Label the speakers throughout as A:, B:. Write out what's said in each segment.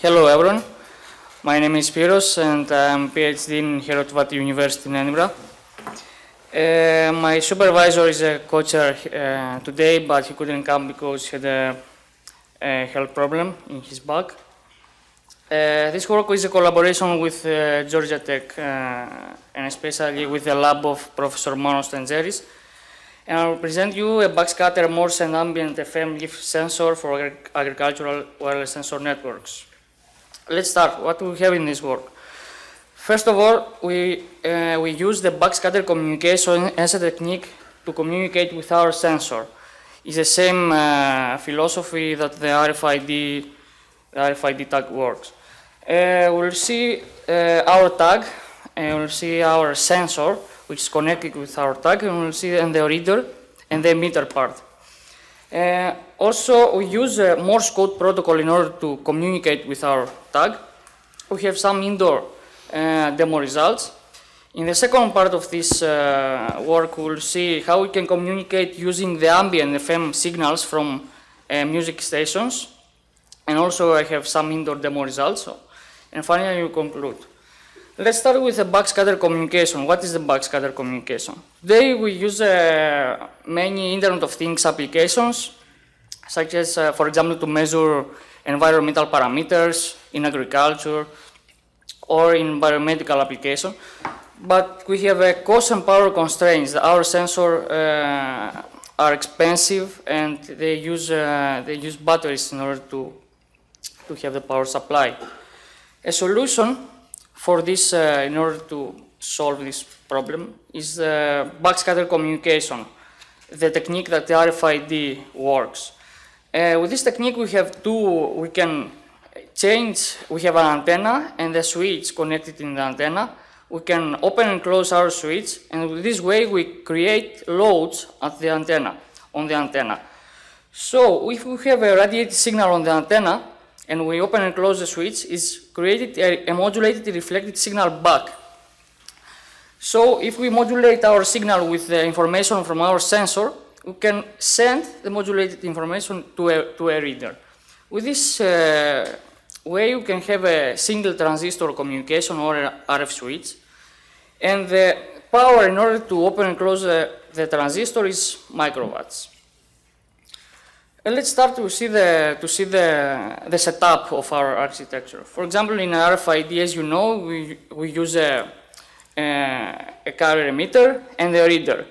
A: hello everyone. My name is Spiros and I'm PhD in Heriot-Watt University in Edinburgh. Uh, my supervisor is a co-chair uh, today, but he couldn't come because he had a, a health problem in his back. Uh, this work is a collaboration with uh, Georgia Tech uh, and especially with the lab of Professor Manos Tentzeris. And I'll present you a backscatter Morse and ambient FM leaf sensor for agricultural wireless sensor networks. Let's start. What we have in this work? First of all, we, uh, we use the backscatter communication as a technique to communicate with our sensor. It's the same uh, philosophy that the RFID, the RFID tag works. Uh, we'll see uh, our tag, and we'll see our sensor, which is connected with our tag, and we'll see and the reader and the emitter part. Uh, also, we use a Morse code protocol in order to communicate with our tag. We have some indoor uh, demo results. In the second part of this uh, work, we'll see how we can communicate using the ambient FM signals from uh, music stations. And also, I have some indoor demo results. So, and finally, we conclude. Let's start with the backscatter communication. What is the backscatter communication? Today we use uh, many Internet of Things applications, such as, uh, for example, to measure environmental parameters in agriculture or in biomedical application. But we have a cost and power constraints. Our sensors uh, are expensive and they use, uh, they use batteries in order to, to have the power supply. A solution for this, uh, in order to solve this problem, is uh, backscatter communication, the technique that the RFID works. Uh, with this technique, we have two, we can change, we have an antenna and a switch connected in the antenna. We can open and close our switch, and with this way, we create loads at the antenna, on the antenna. So, if we have a radiated signal on the antenna, and we open and close the switch, is created a, a, modulated reflected signal back. So if we modulate our signal with the information from our sensor, we can send the modulated information to a, to a reader. With this uh, way, you can have a single transistor communication or RF switch, and the power in order to open and close the, the transistor is microwatts. And let's start to see the to see the the setup of our architecture. For example, in RFID, as you know, we we use a a, a carrier emitter and a reader.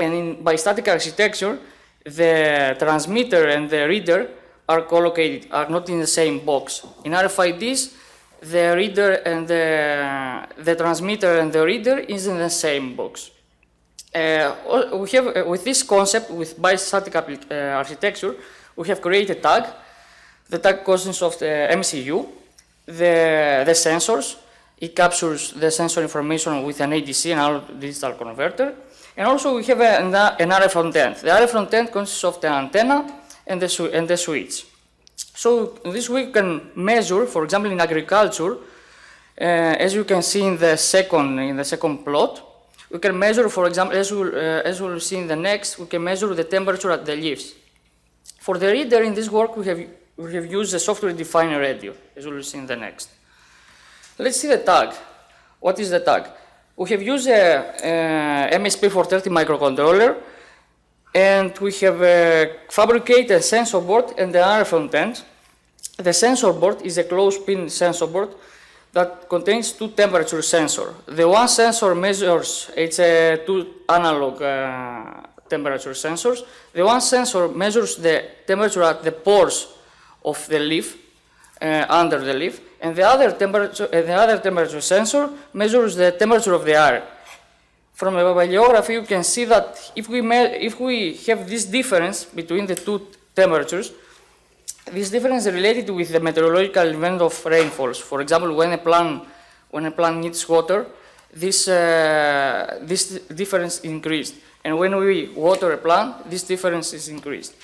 A: And in bistatic architecture, the transmitter and the reader are collocated, are not in the same box. In RFIDs, the reader and the the transmitter and the reader is in the same box. Uh, we have, uh, with this concept, with bistatic uh, architecture, we have created a tag. The tag consists of the MCU, the, the sensors. It captures the sensor information with an ADC, an analog digital converter. And also we have an, RF front end. The RF front end consists of the antenna and the, and the switch. So this we can measure, for example, in agriculture, as you can see in the second, in the second plot, we can measure, for example, as we'll, uh, as we'll see in the next, we can measure the temperature at the leaves. For the reader in this work, we have, we have used a software-defined radio, as we'll see in the next. Let's see the tag. What is the tag? We have used a, a MSP430 microcontroller, and we have uh, fabricated a sensor board and the RF front end. The sensor board is a closed-pin sensor board that contains two temperature sensors. The one sensor measures, it's a two analog uh, temperature sensors. The one sensor measures the temperature at the pores of the leaf, uh, under the leaf, and the other, temperature, uh, the other temperature sensor measures the temperature of the air. From the bibliography, you can see that if we, if we have this difference between the two temperatures, this difference is related with the meteorological event of rainfalls. For example, when a plant, when a plant needs water, this, uh, this difference increased. And when we water a plant, this difference is increased.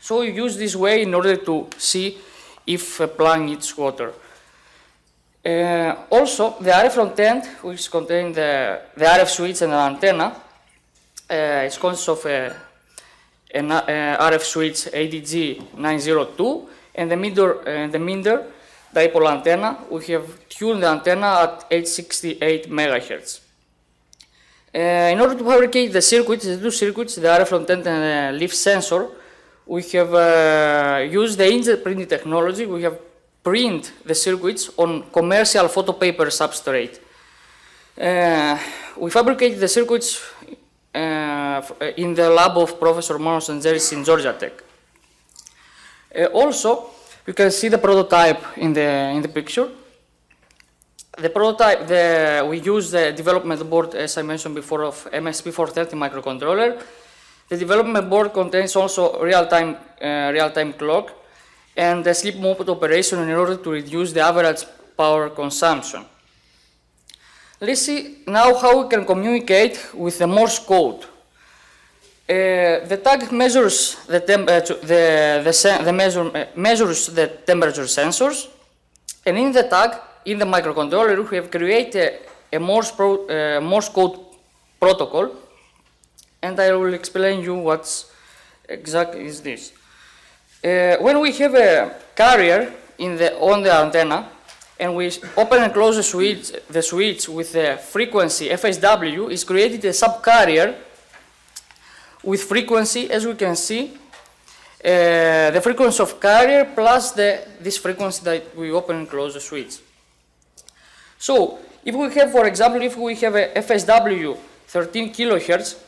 A: So we use this way in order to see if a plant needs water. Uh, also, the RF front end, which contains the, the RF switch and the antenna, uh, it consists of a an uh, RF switch ADG902 and the middle, uh, the middle dipole antenna, we have tuned the antenna at 868 MHz. Uh, in order to fabricate the circuits, the two circuits, the RF front end and leaf sensor, we have uh, used the inkjet printing technology. We have print the circuits on commercial photo paper substrate. Uh, we fabricate the circuits uh, in the lab of Professor Manos Tentzeris in Georgia Tech. Uh, also, you can see the prototype in the, in the picture. The prototype, the, we use the development board, as I mentioned before, of MSP430 microcontroller. The development board contains also real-time uh, real-time clock and the sleep mode operation in order to reduce the average power consumption. Let's see now how we can communicate with the Morse code. Uh, the tag measures the, the, the, the measure, measures the temperature sensors, and in the tag, in the microcontroller, we have created a Morse, pro, uh, Morse code protocol, and I will explain you what's exactly is this. Uh, when we have a carrier in the, on the antenna, and we open and close the switch, the switch with the frequency FSW, is created a subcarrier with frequency, as we can see, uh, the frequency of carrier plus the, this frequency that we open and close the switch. So, if we have, for example, if we have a FSW 13 kilohertz,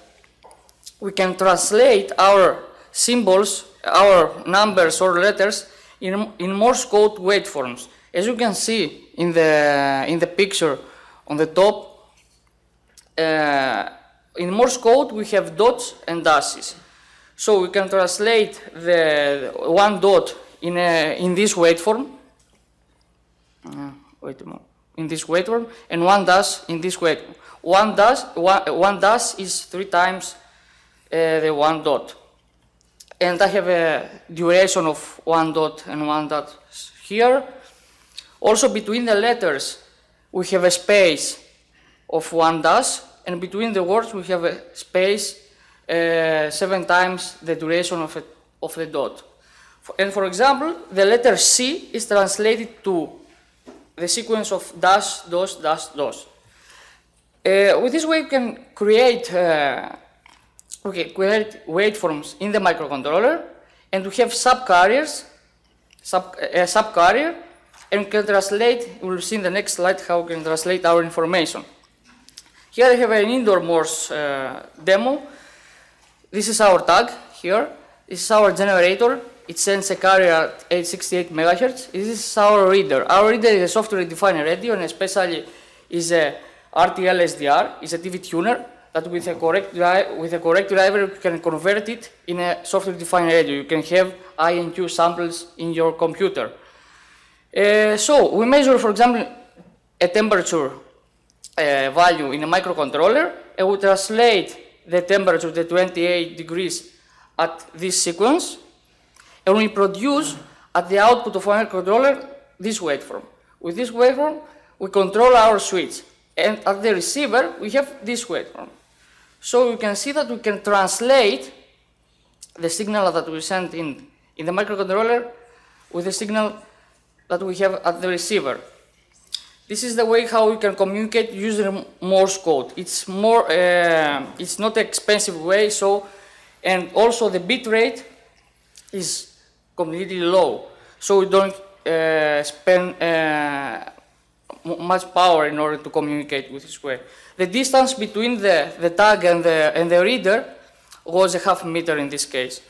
A: we can translate our symbols, our numbers or letters in, in Morse code waveforms. As you can see in the, in the picture on the top, uh, in Morse code we have dots and dashes. So we can translate the one dot in, a, in this waveform, uh, wait a moment, in this waveform, and one dash in this waveform. One dash, one, one dash is three times uh, the one dot. And I have a duration of one dot and one dot here. Also between the letters, we have a space of one dash, and between the words, we have a space uh, seven times the duration of, a, of the dot. And for example, the letter C is translated to the sequence of dash, dash, dash, dash. Uh, with this way, we can create, uh, okay, create waveforms in the microcontroller, and we have subcarriers, sub, a subcarrier, and we can translate, we'll see in the next slide how we can translate our information. Here I have an indoor Morse uh, demo. This is our tag here. This is our generator. It sends a carrier at 868 megahertz. This is our reader. Our reader is a software-defined radio and especially is a RTL SDR. It's a TV tuner that with a correct with a correct driver you can convert it in a software-defined radio. You can have I and Q samples in your computer. Uh, so we measure, for example, a temperature Uh, value in a microcontroller and we translate the temperature to 28 degrees at this sequence and we produce at the output of our microcontroller this waveform. With this waveform, we control our switch and at the receiver, we have this waveform. So you can see that we can translate the signal that we send in, in the microcontroller with the signal that we have at the receiver. This is the way how we can communicate using Morse code. It's more, uh, it's not an expensive way, so, and also the bit rate is completely low. So we don't uh, spend uh, much power in order to communicate with this way. The distance between the, the tag and the, and the reader was a half meter in this case.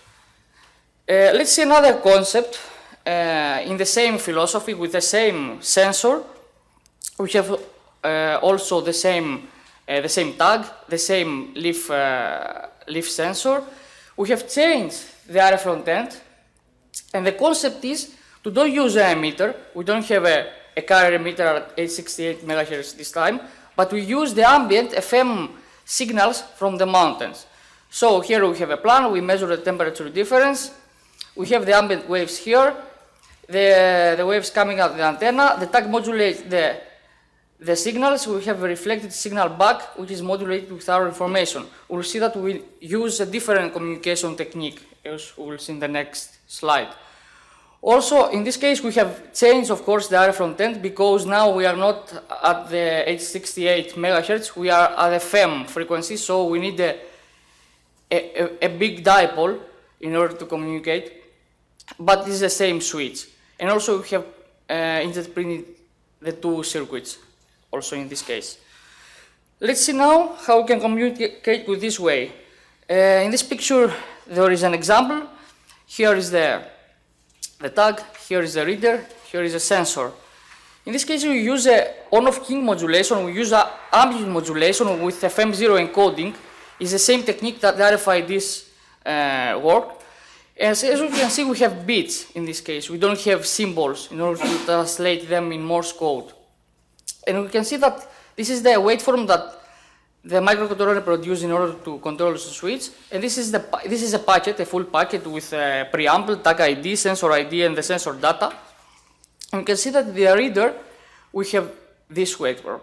A: Uh, let's see another concept uh, in the same philosophy with the same sensor we have uh, also the same, uh, the same tag, the same leaf, uh, leaf sensor. We have changed the RF front end, and the concept is to don't use an emitter. We don't have a, a carrier emitter at 868 MHz this time, but we use the ambient FM signals from the mountains. So here we have a plan, we measure the temperature difference, we have the ambient waves here, the, the waves coming out the antenna, the tag modulates the the signals, we have a reflected signal back, which is modulated with our information. We'll see that we use a different communication technique, as we will see in the next slide. Also, in this case, we have changed, of course, the RF front end because now we are not at the 868 megahertz, we are at FM frequency, so we need a, a, a big dipole in order to communicate, but it's the same switch. And also we have uh, interpreted the two circuits, also in this case. Let's see now how we can communicate with this way. Uh, in this picture, there is an example. Here is the the tag, here is the reader, here is a sensor. In this case, we use a on-off keying modulation, we use a amplitude modulation with FM0 encoding. It's the same technique that the RFIDs uh, work. As, as we can see, we have bits in this case. We don't have symbols in order to translate them in Morse code. And we can see that this is the waveform that the microcontroller produced in order to control the switch. And this is, the, this is a packet, a full packet with a preamble, tag ID, sensor ID, and the sensor data. And you can see that the reader, we have this waveform.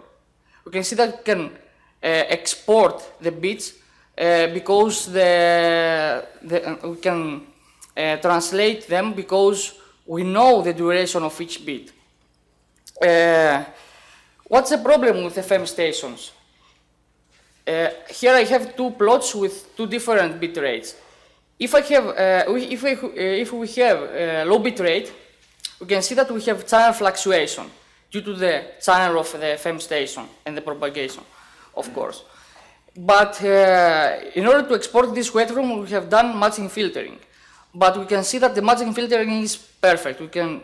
A: We can see that we can uh, export the bits uh, because the, the, uh, we can uh, translate them because we know the duration of each bit. Uh, what's the problem with FM stations? Uh, here I have two plots with two different bit rates. If, I have, uh, if, we, uh, if we have uh, low bit rate, we can see that we have channel fluctuation due to the channel of the FM station and the propagation, of course. But uh, in order to export this waveform, we have done matching filtering. But we can see that the matching filtering is perfect. We can,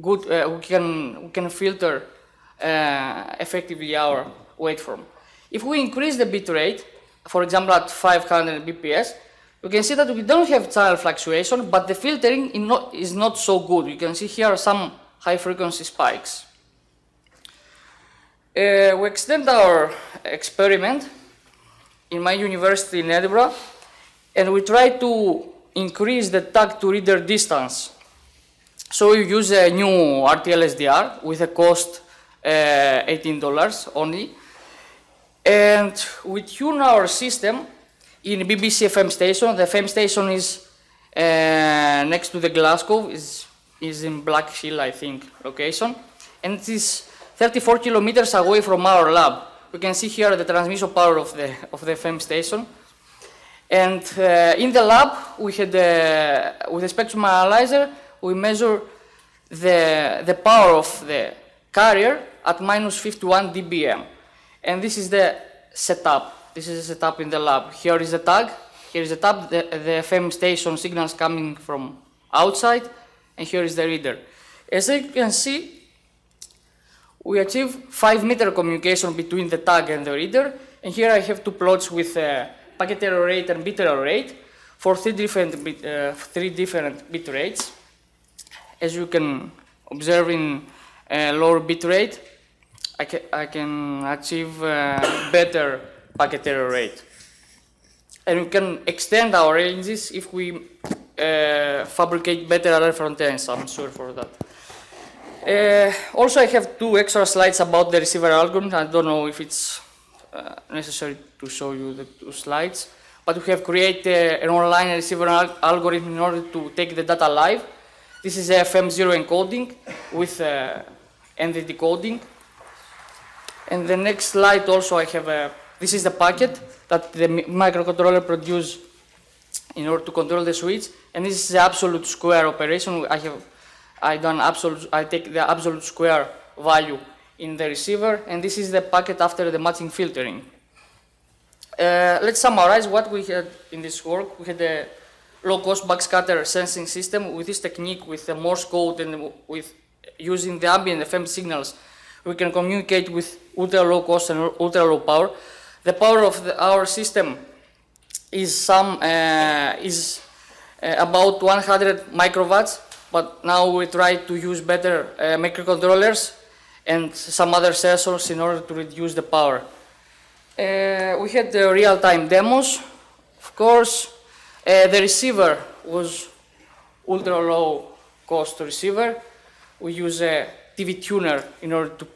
A: good, uh, we can, we can filter effectively our waveform. If we increase the bit rate, for example at 500 bps, you can see that we don't have channel fluctuation, but the filtering is not so good. You can see here some high frequency spikes. Uh, we extend our experiment in my university in Edinburgh, and we try to increase the tag to reader distance. So we use a new RTL SDR with a cost uh, $18 only, and we tune our system in BBC FM station. The FM station is uh, next to the Glasgow, is, is in Black Hill, I think, location. And it is 34 kilometers away from our lab. We can see here the transmission power of the, of the FM station. And uh, in the lab, we had, uh, with a spectrum analyzer, we measure the, the power of the carrier at minus 51 dBm. And this is the setup. This is the setup in the lab. Here is the tag. Here is the tab, the, the FM station signals coming from outside, and here is the reader. As you can see, we achieve 5 meter communication between the tag and the reader, and here I have two plots with uh, packet error rate and bit error rate for three different bit, uh, three different bit rates. As you can observe in uh, lower bit rate, I can, I can achieve uh, better packet error rate. And we can extend our ranges if we uh, fabricate better RF front ends, I'm sure for that. Uh, also, I have two extra slides about the receiver algorithm. I don't know if it's uh, necessary to show you the two slides, but we have created an online receiver al algorithm in order to take the data live. This is a FM0 encoding with uh, decoding. And the next slide also I have a, this is the packet that the microcontroller produces in order to control the switch. And this is the absolute square operation. I have, I done absolute, I take the absolute square value in the receiver. And this is the packet after the matching filtering. Uh, let's summarize what we had in this work. We had a low-cost backscatter sensing system with this technique, with the Morse code and with using the ambient FM signals we can communicate with ultra low cost and ultra low power. The power of the, our system is some uh, is uh, about 100 microwatts, but now we try to use better uh, microcontrollers and some other sensors in order to reduce the power. Uh, we had the real-time demos. Of course, uh, the receiver was ultra low cost receiver. We use a TV tuner in order to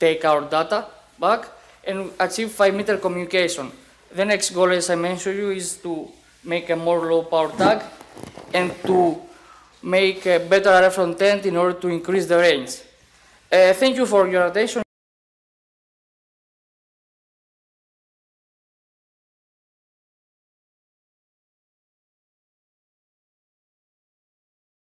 A: take our data back and achieve 5 meter communication. The next goal, as I mentioned you, is to make a more low power tag and to make a better RF front end in order to increase the range. Uh, thank you for your attention.